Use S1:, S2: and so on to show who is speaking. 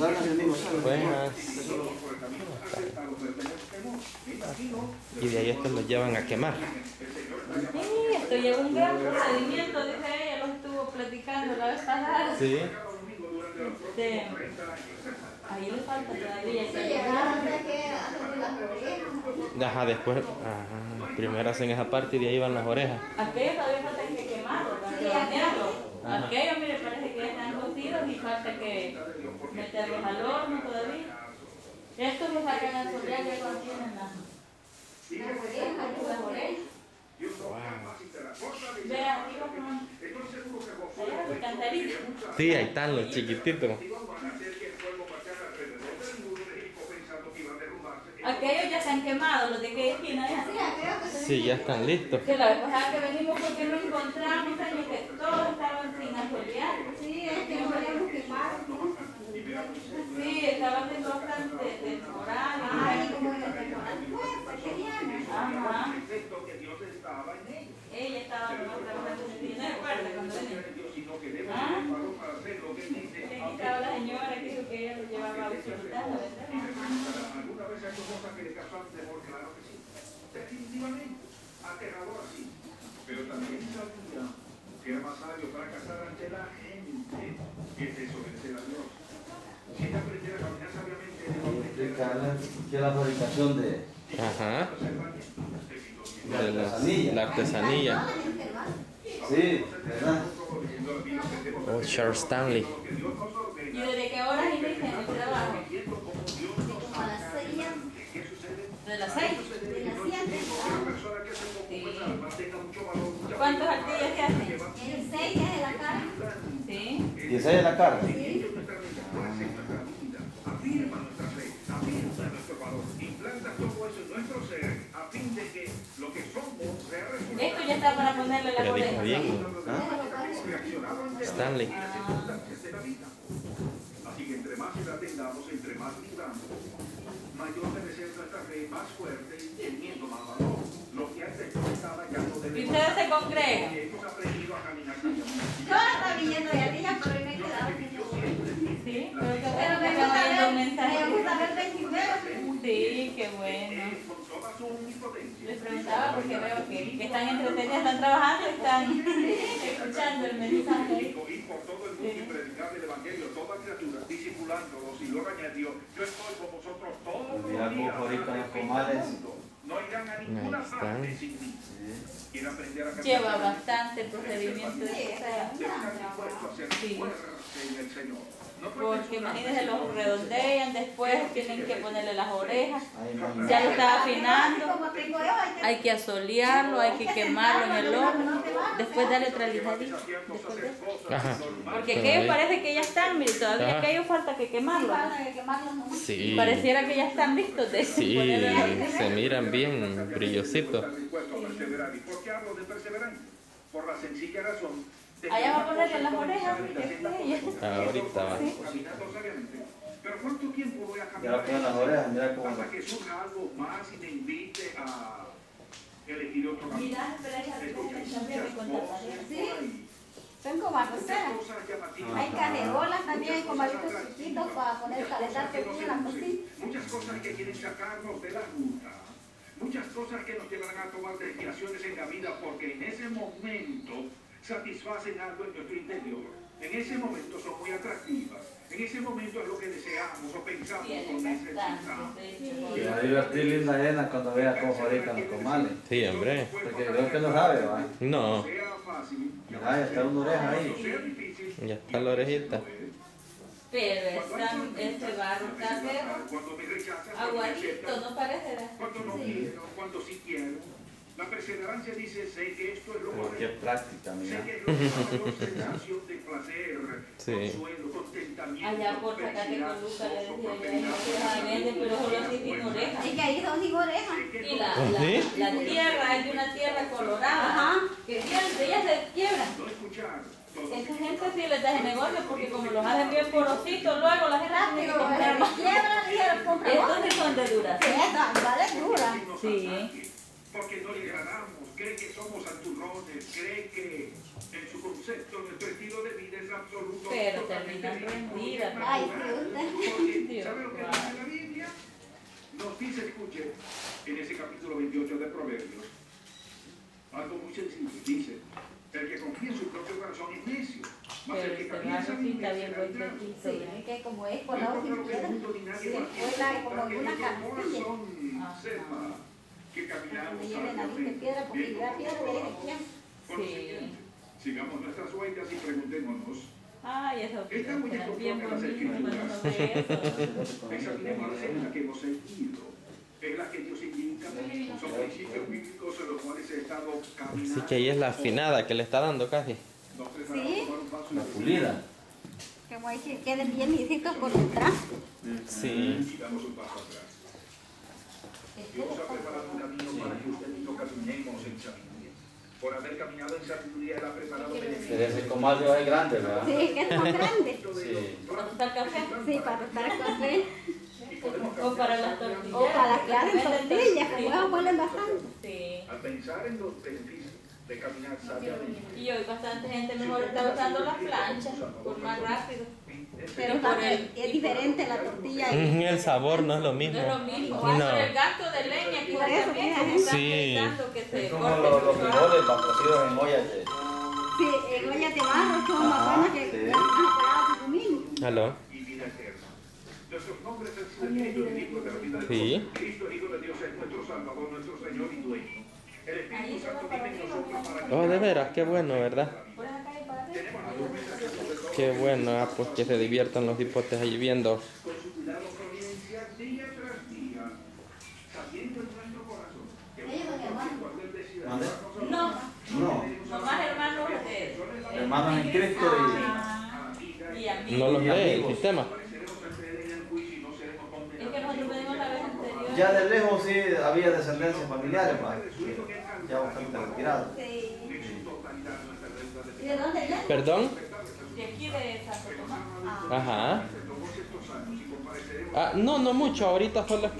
S1: Buenas. Y de ahí estos los llevan a quemar.
S2: Sí, esto lleva un gran procedimiento, dice ella, lo estuvo platicando la vez pasada.
S1: Sí.
S2: Este, ahí le falta todavía.
S3: De.
S1: Ajá, después, ajá, primero hacen esa parte y de ahí van las orejas.
S2: Aquellos todavía falta que quemarlo, para
S3: Sí,
S2: hornearlo.
S1: Ajá.
S2: Aquellos, mire, parece que ya están cocidos y falta que meterlos al horno todavía. Estos los sacan al solear ya cuando tienen las
S3: Las orejas.
S2: Vean.
S1: Sí, ahí están los chiquititos.
S2: Aquellos ya están quemados, los de aquella esquina ya.
S3: Sí, se
S1: ya están listos.
S2: Que la vez pasada que venimos porque no encontramos, que todos estaban sin asolear.
S3: Sí, es que no podíamos quemar. ¿no?
S2: Sí, estaban de bastante temporal.
S3: Ay, como en el temporal fuerte, queríamos.
S2: Ajá. Ella estaba con trabajando en el ¿No recuerda cuando venía? Ah, aquí estaba la señora que dijo que ella lo llevaba a visitar, la verdad.
S4: ¿Alguna vez hay cosas que le causan temor? Claro que sí. Definitivamente. Aterrador sí. Pero también sabía que era más sabio fracasar ante la gente que desobedecer a Dios.
S5: Que la fabricación de,
S1: Ajá.
S5: de
S1: De la,
S5: artesanía.
S1: la artesanía.
S5: Sí, ¿verdad?
S1: Oh, Charles Stanley.
S2: ¿Y desde qué horas inician el trabajo?
S3: Como a las seis,
S2: ¿De las seis?
S3: de las siete.
S2: Sí. ¿Cuántos artillas se hacen?
S3: El seis es de la carne.
S2: Sí.
S5: Y esa es la carne.
S1: Stanley.
S4: Así que entre más edad tengamos, entre más vivamos, mayor debe ser nuestra fe, más fuerte y teniendo más valor. Lo que antes costaba ya no debe
S2: ¿Y ustedes se congregan?
S4: Hemos aprendido a caminar.
S3: Yo la estaba viendo ya día, pero hoy me he quedado
S2: Sí, pero
S3: me gusta ver 29.
S2: Sí, qué bueno.
S4: Eh.
S2: Les preguntaba porque veo que, que están entretenidos, están trabajando y están escuchando el mensaje.
S4: Y por todo el mundo y predicar el evangelio, toda criatura, discipulándolos y luego añadió, yo estoy con vosotros todos
S5: Mira
S4: los
S5: cómo
S4: días.
S5: ahorita los comales.
S4: No irán a ninguna parte sin mí. Quieren aprender a caminar.
S2: Lleva bastante el procedimiento de
S4: estar dispuestos a ser
S2: Sí.
S4: fuertes en el Señor. No
S2: Porque imagínense, los redondean, después tienen que ponerle las orejas. Ya lo está afinando.
S3: Hay que
S2: asolearlo, hay que quemarlo en el horno. Después darle otra lijadita. Después de.
S1: Ajá.
S2: Porque aquellos parece que ya están, mire, todavía
S1: Ajá.
S2: aquellos falta que quemarlos.
S3: Falta que quemarlos nomás.
S1: Sí.
S2: Pareciera que ya están listos de
S1: Sí, se miran bien brillositos.
S4: Estar dispuesto a perseverar. ¿Y por qué hablo de la sencilla razón de
S2: Allá va a ponerle las orejas,
S4: cosas.
S1: Ahorita va.
S4: Pero ¿cuánto tiempo voy a
S5: Ya lo tienen las orejas, mira cómo.
S4: Hasta que surja algo más y me invite a elegir otro camino.
S2: Mira, espera,
S4: hay voces
S3: Sí. Son como arroceras. Hay canerolas también con varitos chiquitos para poner calentar la
S4: seducen,
S3: cocina.
S4: muchas cosas que quieren sacarnos de la ruta, muchas cosas que nos llevarán a tomar desviaciones en la vida porque en ese momento satisfacen algo en nuestro interior. En ese momento son muy atractivas. En ese momento es lo que deseamos o pensamos o necesitamos.
S5: Se va a divertir linda llena cuando vea cómo fabrican los comales.
S1: Sí, hombre.
S5: Porque creo que no sabe, ¿va?
S1: No,
S5: Mira, ya está una oreja ahí.
S1: ya está la orejita.
S2: Pero están, este barro está pero
S4: cuando me rechazan, cuando me
S2: aguadito, ¿no parecerá?
S4: Cuando no quiero, cuando sí quiero. La perseverancia dice, sé que esto es lo
S5: Pero qué práctica,
S4: Sé
S5: mira.
S4: que es lo mejor, sensación de placer,
S1: Sí.
S4: consuelo,
S2: Allá por Zacate con Luca le decía yo, no se deja vender, pero solo así sin orejas.
S3: Es que ahí son sin orejas.
S2: Y la,
S1: ¿Ah,
S2: la,
S1: sí?
S2: la tierra es de una tierra colorada,
S3: Ajá.
S2: que siempre ellas se quiebran.
S4: Todo
S2: Esa gente sí les da el negocio porque como los hacen bien porositos, luego la gente tiene que
S3: Rápido,
S2: comprarlos.
S3: quiebra y el comprador.
S2: Estos sí son de duración.
S3: Esta, vale dura.
S2: Sí.
S4: porque no le agradamos, cree que somos santurrones, cree que absoluto.
S2: Pero terminan rendidas.
S3: Ay,
S2: Dios,
S4: ¿sabe lo que
S2: wow.
S4: dice la Biblia? Nos dice, escuche, en ese capítulo 28 de Proverbios, algo muy sencillo, dice, el que confía en su propio corazón es necio, mas
S2: Pero
S4: el que camina en
S2: bien.
S3: Sí, es que como es piedra.
S4: mundo ni nadie
S3: Sí,
S4: va a
S3: fue la, como
S4: que
S3: una
S2: Ajá.
S4: sepa que caminamos
S3: a de piedra porque yo a piedra quién.
S4: Por
S2: Sí.
S4: Sigamos nuestras huellas y preguntémonos,
S2: Ay, esa
S4: Esta huella conforme a las
S2: eso.
S4: examinemos la senda que hemos seguido. Es la que Dios indica, son principios bíblicos en los cuales he estado caminando.
S1: Así que ahí es la afinada que le está dando casi.
S4: Nos preparamos
S3: Sí.
S4: para un paso
S5: La
S4: y-
S5: pulida.
S3: Como hay que queden bien lisitos por detrás.
S1: Sí.
S4: Y damos un paso atrás. Dios ha preparado un camino para que usted y yo caminemos en sabiduría. Por haber caminado en sabiduría, Él ha preparado
S5: Pero
S4: beneficios.
S5: ese comalio es grande, ¿verdad?
S3: Sí, que es más grande.
S5: Sí.
S2: ¿Para tostar café?
S3: Sí, para tostar café.
S2: O para las tortillas.
S3: O para que hagan tortillas, como
S2: Sí.
S3: esas huelen bastante.
S2: Sí.
S4: Al pensar en los beneficios de caminar sabiamente,
S2: Y hoy bastante gente mejor está usando las planchas por más rápido.
S3: Pero
S2: Y por
S3: también
S2: el-
S3: es diferente la tortilla.
S1: Ujú, El sabor no es lo
S2: No
S1: mismo.
S2: es lo mismo.
S1: No.
S2: Por el gasto de leña que
S3: Por eso,
S2: también
S3: mira,
S1: Sí.
S2: que se
S5: Es como los, los frijoles para cocidos en ollas de...
S3: Sí, en ollas de barro son más
S5: Ajá,
S3: buenas que
S5: sí.
S1: Aló.
S4: y. Nuestros nombres han vida de
S1: Sí.
S4: Dios. Cristo, el Hijo de Dios, es nuestro Salvador, nuestro Señor y dueño. El Espíritu Santo vive en nosotros para
S1: Oh, de veras, qué bueno, ¿verdad?
S2: Por esa calle para arriba.
S4: Tenemos la promesa que sobre todo
S1: Qué bueno, ah, pues que se diviertan los hipotes ahí viendo.
S2: No,
S5: No,
S2: nomás hermanos de
S5: hermanos en Cristo
S2: y a mí.
S1: No los lee el
S5: amigos.
S1: sistema.
S2: Es que nosotros pedimos la vez anterior.
S5: ya de lejos sí había descendencias familiares, ya bastante retirados.
S3: Sí.
S4: De
S3: ¿Y de dónde?
S1: ¿Perdón?
S2: De aquí de Santo Tomás.
S1: Ajá. Ah, no, no mucho. Ahorita son los que